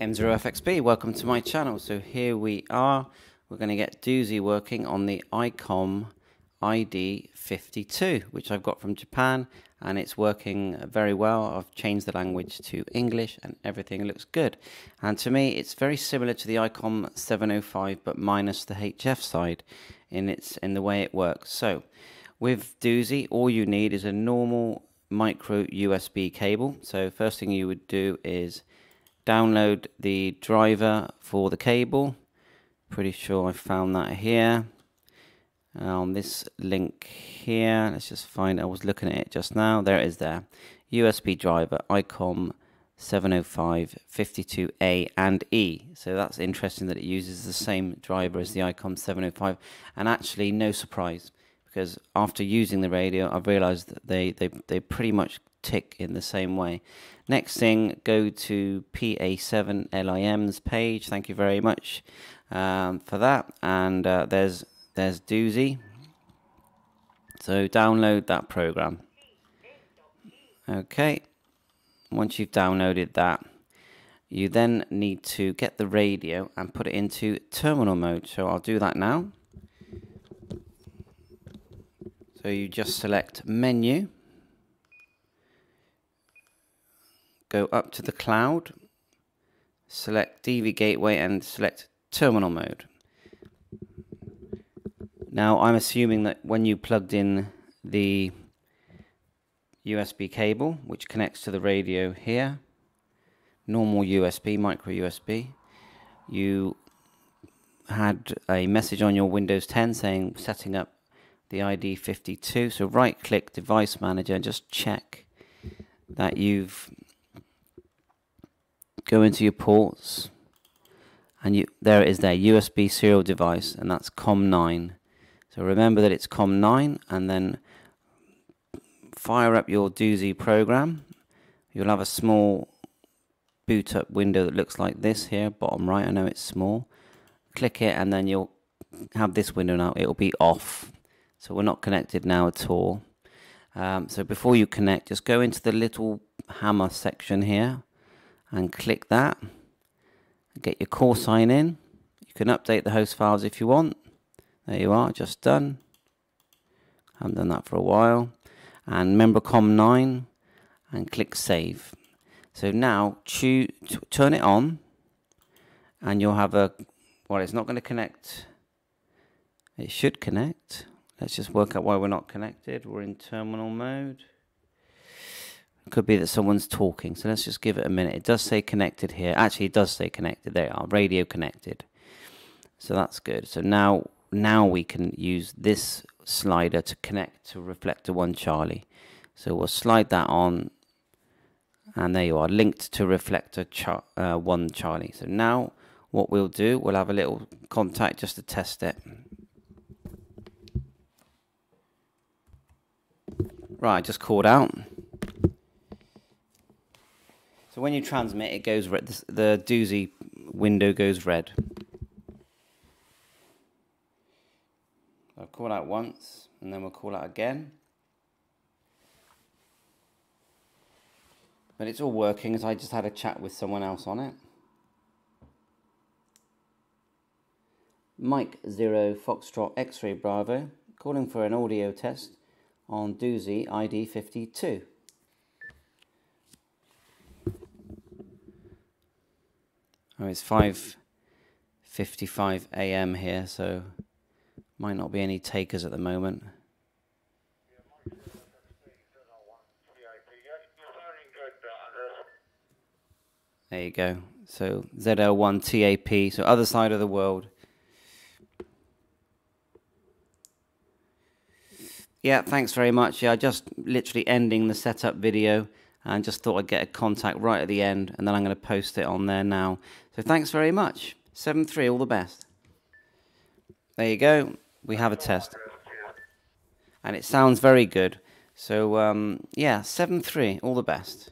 M0FXB, welcome to my channel. So here we are, we're going to get Doozy working on the ICOM ID52, which I've got from Japan, and it's working very well. I've changed the language to English, and everything looks good. And to me, it's very similar to the ICOM 705, but minus the HF side in its in the way it works. So with Doozy, all you need is a normal micro USB cable. So first thing you would do is download the driver for the cable. Pretty sure I found that here. Uh, on this link here, let's just find, I was looking at it just now. There it is there. USB driver, ICOM 705, 52A and E. So that's interesting that it uses the same driver as the ICOM 705. And actually, no surprise, because after using the radio, I've realized that they, they, they pretty much tick in the same way. Next thing, go to PA7LIM's page. Thank you very much um, for that. And uh, there's there's Doozy. So download that program. Okay. Once you've downloaded that, you then need to get the radio and put it into terminal mode. So I'll do that now. So you just select menu go up to the cloud, select DV gateway and select terminal mode. Now I'm assuming that when you plugged in the USB cable, which connects to the radio here, normal USB, micro USB, you had a message on your Windows 10 saying setting up the ID 52. So right click device manager and just check that you've go into your ports and you there it is there USB serial device and that's COM9 so remember that it's COM9 and then fire up your doozy program. You'll have a small boot up window that looks like this here bottom right I know it's small. Click it and then you'll have this window now. It'll be off so we're not connected now at all um, so before you connect just go into the little hammer section here and click that. Get your call sign in. You can update the host files if you want. There you are, just done. Haven't done that for a while. And remember COM9 and click save. So now choose, turn it on and you'll have a, well it's not going to connect. It should connect. Let's just work out why we're not connected. We're in terminal mode. It could be that someone's talking, so let's just give it a minute. It does say connected here. Actually, it does say connected. They are radio connected. So that's good. So now, now we can use this slider to connect to reflector 1 Charlie. So we'll slide that on, and there you are, linked to reflector char uh, 1 Charlie. So now what we'll do, we'll have a little contact just to test it. Right, just called out. So when you transmit, it goes red. The doozy window goes red. I'll call out once, and then we'll call out again. But it's all working, as I just had a chat with someone else on it. Mike Zero Foxtrot X-Ray Bravo, calling for an audio test on Doozy ID 52. Oh, it's 5.55 a.m. here, so might not be any takers at the moment. There you go. So ZL1 TAP, so other side of the world. Yeah, thanks very much. Yeah, just literally ending the setup video and just thought I'd get a contact right at the end and then I'm going to post it on there now. So thanks very much. 7-3, all the best. There you go. We have a test. And it sounds very good. So, um, yeah, 7-3, all the best.